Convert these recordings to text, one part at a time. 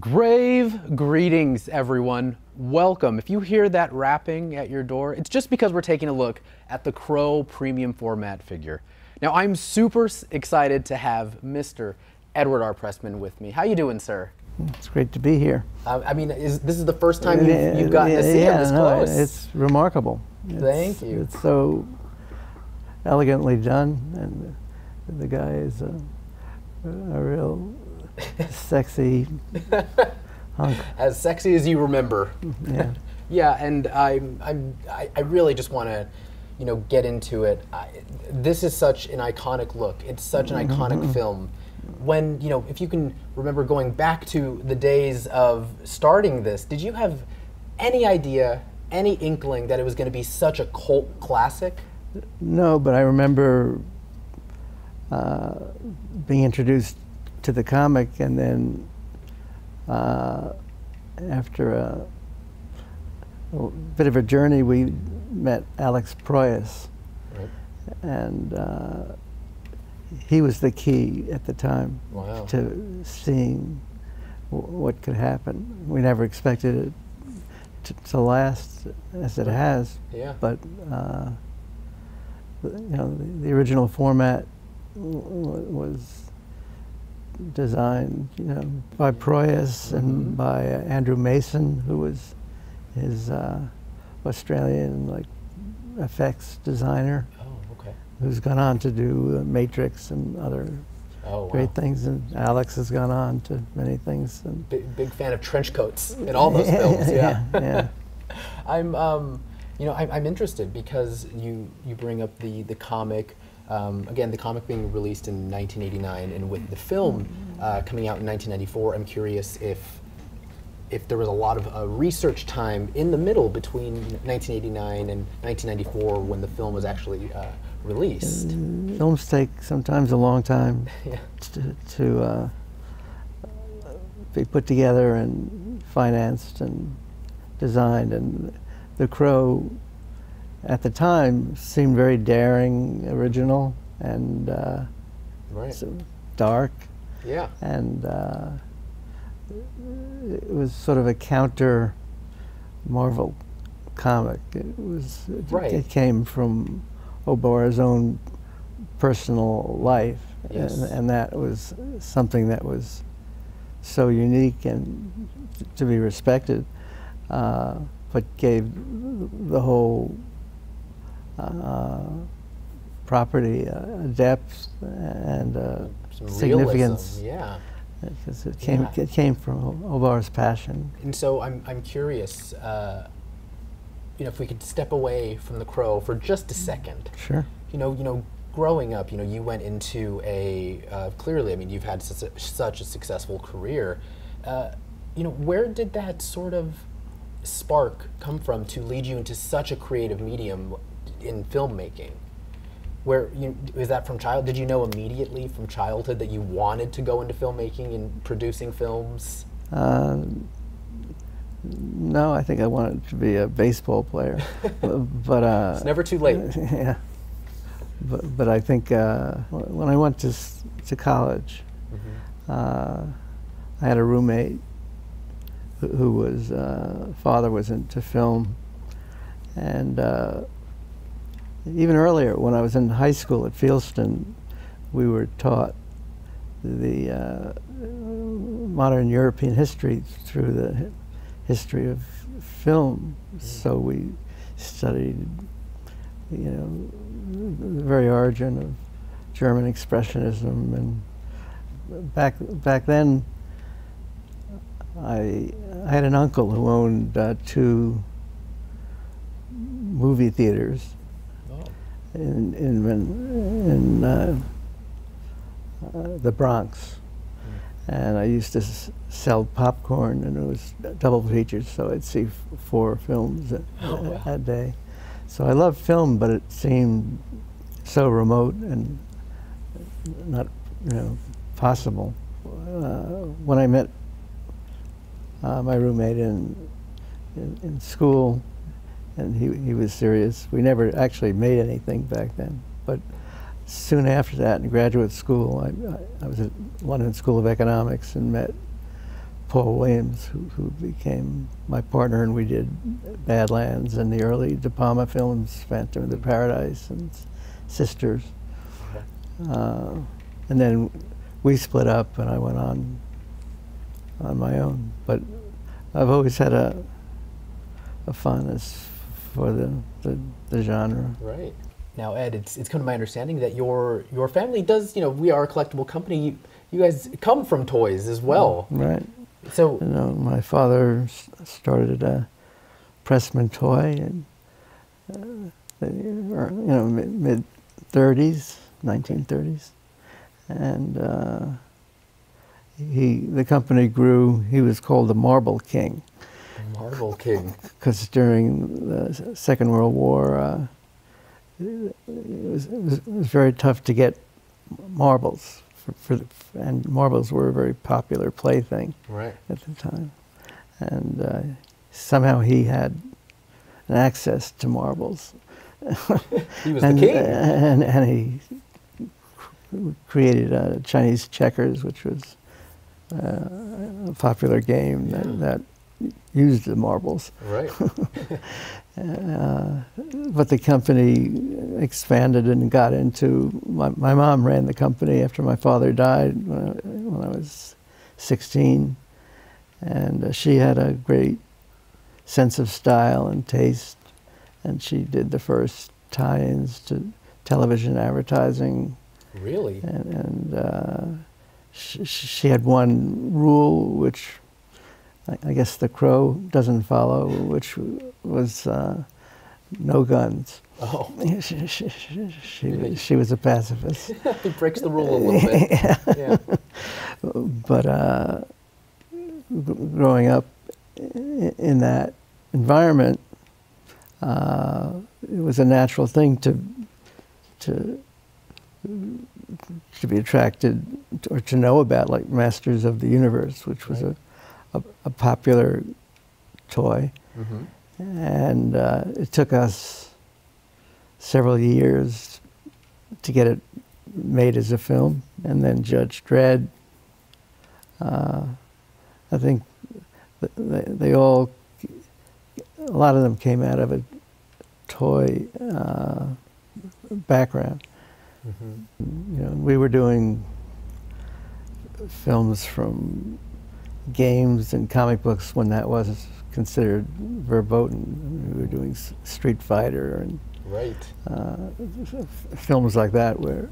Grave greetings, everyone. Welcome. If you hear that rapping at your door, it's just because we're taking a look at the Crow premium format figure. Now, I'm super excited to have Mr. Edward R. Pressman with me. How you doing, sir? It's great to be here. Uh, I mean, is, this is the first time you've, you've gotten to see yeah, him this no, close. It's remarkable. Thank it's, you. It's so elegantly done, and the, the guy is a, a real sexy. As sexy as you remember. Yeah. yeah, and I'm, I'm, I, I really just want to, you know, get into it. I, this is such an iconic look. It's such an iconic Mm-hmm. film. When, you know, if you can remember going back to the days of starting this, did you have any idea, any inkling that it was going to be such a cult classic? No, but I remember uh, being introduced to the comic, and then uh, after a, a bit of a journey, we met Alex Proyas, Right. and uh, he was the key at the time Wow. to seeing w- what could happen. We never expected it to, to last as it has, Yeah. but uh, the- you know, the, the original format was designed, you know, by Proyas and Mhm. by uh, Andrew Mason, who was his uh, Australian like effects designer, Oh, okay. who's gone on to do uh, Matrix and other Oh, wow. great things, and Alex has gone on to many things. And Big, big fan of trench coats in all those films. Yeah. yeah, yeah. I'm, um, you know, I'm, I'm interested because you you bring up the the comic. Um, again, the comic being released in 1989, and with the film uh, coming out in 1994, I'm curious if if there was a lot of uh, research time in the middle between 1989 and 1994 when the film was actually uh, released. Films take sometimes a long time Yeah. to, to uh, be put together and financed and designed. And The Crow, at the time, seemed very daring, original, and uh, Right. so dark. Yeah. And uh, it was sort of a counter Marvel comic. It was it, Right. it came from O'Barr's own personal life, Yes. and, and that was something that was so unique and to be respected, uh, but gave the whole property uh, depth and uh, Some significance realism. Yeah. because it came Yeah. it came from O'Barr's passion. And so I'm, I'm curious, uh, you know, if we could step away from the crow for just a second. Sure. You know, you know, growing up, you know, you went into a uh, clearly. I mean, you've had such a, such a successful career. Uh, you know, where did that sort of spark come from to lead you into such a creative medium in filmmaking? Where you, is that from child? Did you know immediately from childhood that you wanted to go into filmmaking and producing films? Uh, no, I think I wanted to be a baseball player, but, uh, It's never too late. yeah. But, but I think uh, when I went to to college, uh, I had a roommate who, who was uh, father was into film, and uh, even earlier when I was in high school at Fieldston, we were taught the uh, modern European history through the history of film. So we studied, you know, the very origin of German expressionism, and back back then, I I had an uncle who owned uh, two movie theaters. In in in uh, uh, the Bronx, and I used to s- sell popcorn, and it was double features, so I'd see f- four films a, Oh, wow. a day. So I loved film, but it seemed so remote and not, you know, possible. Uh, when I met uh, my roommate in, in in school, and he he was serious. We never actually made anything back then, but soon after that, in graduate school, I, I, was at London School of Economics and met Paul Williams, who, who became my partner, and we did Badlands and the early De Palma films, Phantom of the Paradise and Sisters. Uh, and then we split up, and I went on on my own. But I've always had a a fondness for the, the, the genre. Right. Now, Ed, it's, it's come to my understanding that your your family does, you know, we are a collectible company. You, you guys come from toys as well. Right. So, You know, my father started a Pressman toy in, uh, the, er, you know, mid 30s, 1930s, and uh, he the company grew. He was called the Marble King Marvel King. because during the Second World War, uh, it, was, it, was, it was very tough to get marbles, for, for the, and marbles were a very popular plaything Right. at the time. And uh, somehow he had an access to marbles. He was and, the king. And, and he created uh, Chinese checkers, which was uh, a popular game Yeah. that, that used the marbles. right. Uh, but the company expanded and got into. My, my mom ran the company after my father died when I, when I was 16, and uh, she had a great sense of style and taste, and she did the first tie-ins to television advertising, Really? and, and uh, she, she had one rule which I, guess the crow doesn't follow, which was uh, no guns. Oh, she, she, she, she, was a pacifist. he breaks the rule a little bit. Yeah. but uh, growing up in that environment, uh, it was a natural thing to to to be attracted to, or to know about, like Masters of the Universe, which was Right. a, a, a popular toy, hmm and uh, it took us several years to get it made as a film, and then Judge Dredd. Uh, I think they, they all, a lot of them came out of a toy uh, background. hmm You know, we were doing films from games and comic books when that was considered verboten. We were doing S- Street Fighter and Right. uh, films like that where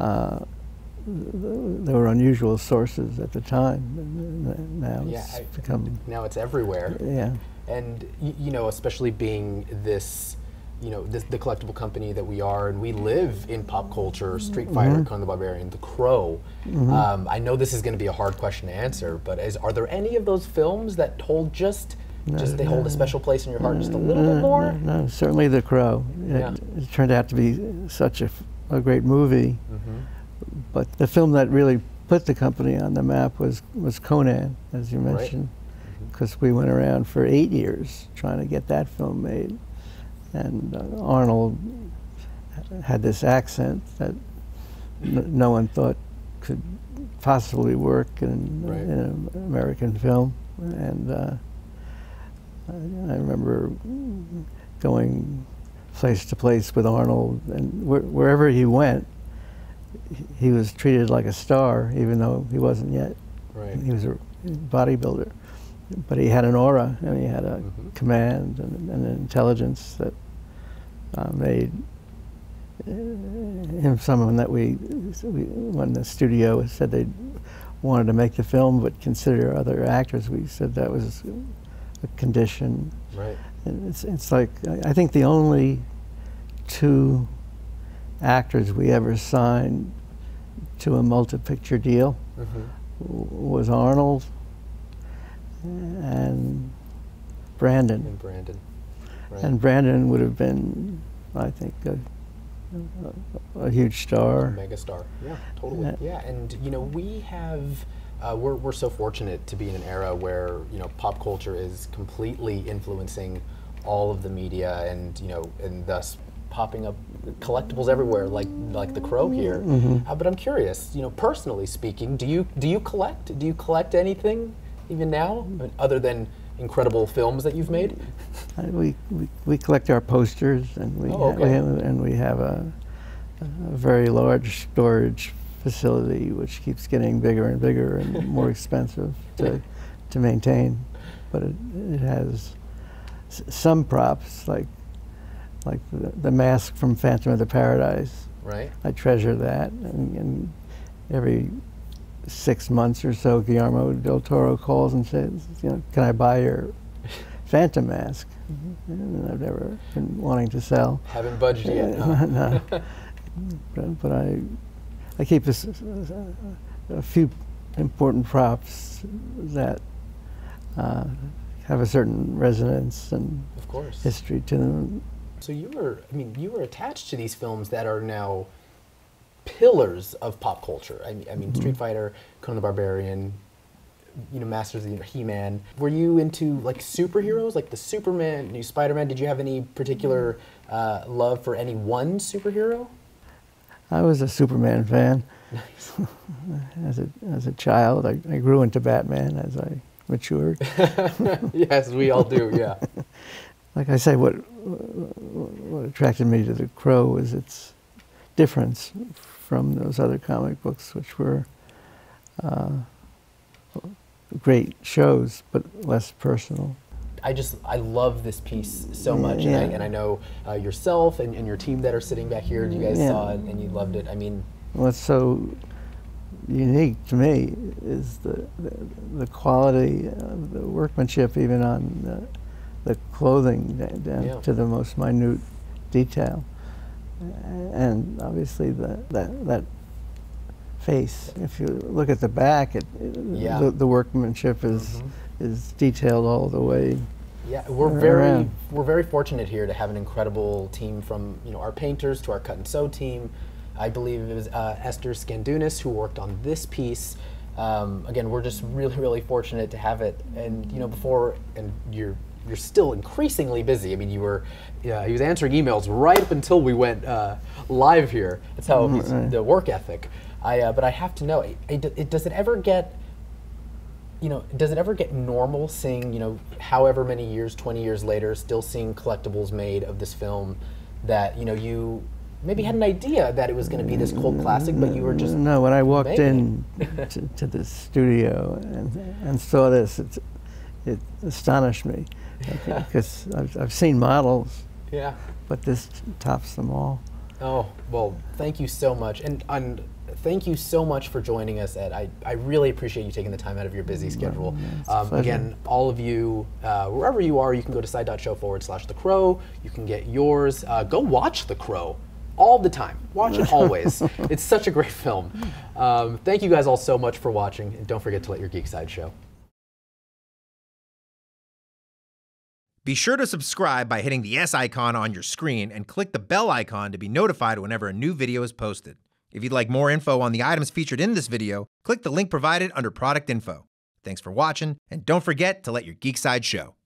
uh, th- th- there were unusual sources at the time. Now Yeah, it's I- become, Now it's everywhere. yeah. And y- you know, especially being this, you know, this, the collectible company that we are, and we live in pop culture. Street Fighter, Conan the Barbarian, The Crow. Um, I know this is going to be a hard question to answer, but is, are there any of those films that hold just, just they hold a special place in your heart just a little bit more? No, no, certainly The Crow. It, Yeah. it turned out to be such a great movie. hmm But the film that really put the company on the map was, was Conan, as you Right. mentioned, because we went around for eight years trying to get that film made. And uh, Arnold had this accent that n- no one thought could possibly work in, Right. in an American film. And uh, I, I remember going place to place with Arnold, and where, wherever he went, he- he was treated like a star, even though he wasn't yet. Right. He was a bodybuilder, but he had an aura and he had a Mhm. command and, and an intelligence that uh, made uh, him someone that we, we, when the studio said they wanted to make the film but consider other actors, we said that was a condition. Right. And it's, it's like, I think the only two actors we ever signed to a multi-picture deal hmm was Arnold and Brandon. And Brandon. Right. And Brandon would have been, I think, a, a, a huge star. megastar. Yeah, totally. Yeah. Yeah, and you know we have. Uh, we're, we're so fortunate to be in an era where you know pop culture is completely influencing all of the media and you know and thus popping up collectibles everywhere like like the crow here Mm-hmm. uh, but i'm curious you know personally speaking do you do you collect do you collect anything even now, other than incredible films that you've made? Uh, we, we, we collect our posters and we, Oh, we okay. have, and we have a, a very large storage facility which keeps getting bigger and bigger and more expensive to, to maintain. But it, it has s- some props like like the, the mask from Phantom of the Paradise. Right. I treasure that and, and every six months or so Guillermo del Toro calls and says, you know, can I buy your Phantom mask? And I've never been wanting to sell. Haven't budged yet. huh? no. but, but I, I keep a few important props that uh, have a certain resonance and Of course. history to them. So you were, I mean, you were attached to these films that are now pillars of pop culture. I mean, I mean Street Fighter, Conan the Barbarian, you know, Masters of the He-Man. Were you into like superheroes, like the Superman, new Spider-Man? Did you have any particular uh, love for any one superhero? I was a Superman fan Nice. as a, as a child. I, I grew into Batman as I matured. yes, we all do. Yeah. like I say, what what attracted me to the Crow was its difference from those other comic books, which were uh, great shows but less personal. I just I love this piece so much, and, I, and I know uh, yourself and, and your team that are sitting back here. You guys Yeah. saw it and you loved it. I mean, What's so unique to me is the the, the quality of the workmanship, even on the, the clothing down Yeah. to the most minute detail, and obviously the that that face. If you look at the back, it, Yeah. the, the workmanship is Mhm. is detailed all the way. Yeah, we're very we're very fortunate here to have an incredible team from you know our painters to our cut and sew team. I believe it was uh, Esther Skandunis who worked on this piece. Um, again, we're just really really fortunate to have it. And you know before and you're you're still increasingly busy. I mean, you were yeah, he was answering emails right up until we went uh, live here. That's how right. the work ethic. I uh, but I have to know, it, it, does it ever get you know, does it ever get normal seeing, you know, however many years, 20 years later, still seeing collectibles made of this film that, you know, you maybe had an idea that it was going to be this cult classic, but you were just. no. When I walked making in to, to the studio and and saw this, it, astonished me because I've, I've seen models, Yeah. but this tops them all. Oh, well, thank you so much. And, and thank you so much for joining us, Ed. I, I really appreciate you taking the time out of your busy schedule. Um, again, all of you, uh, wherever you are, you can go to side.show forward slash The Crow. You can get yours. Uh, go watch The Crow all the time. Watch it always. it's such a great film. Um, thank you guys all so much for watching. And don't forget to let your geek side show. Be sure to subscribe by hitting the S icon on your screen and click the bell icon to be notified whenever a new video is posted. If you'd like more info on the items featured in this video, click the link provided under product info. Thanks for watching, and don't forget to let your geek side show.